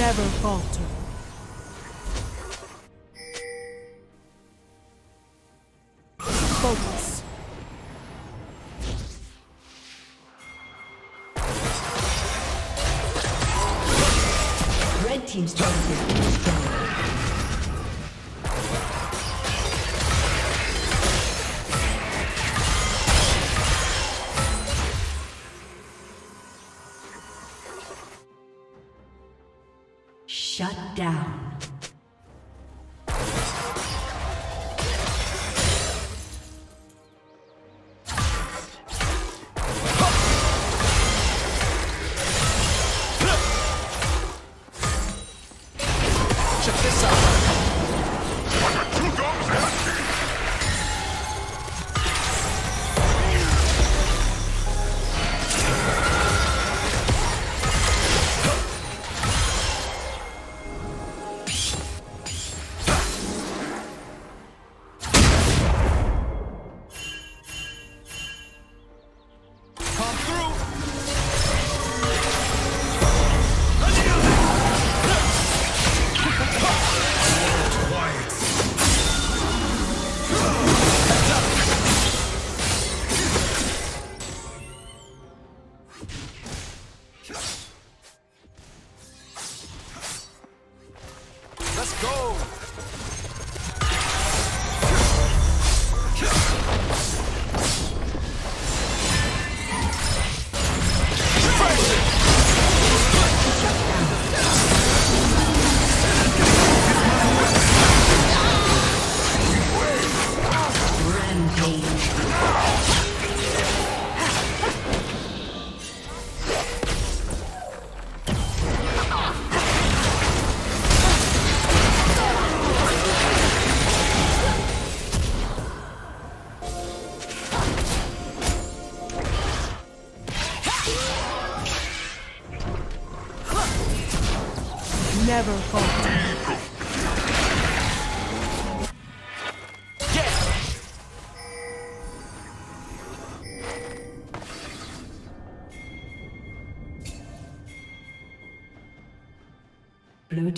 Never falter.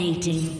Dominating.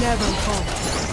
Never falter.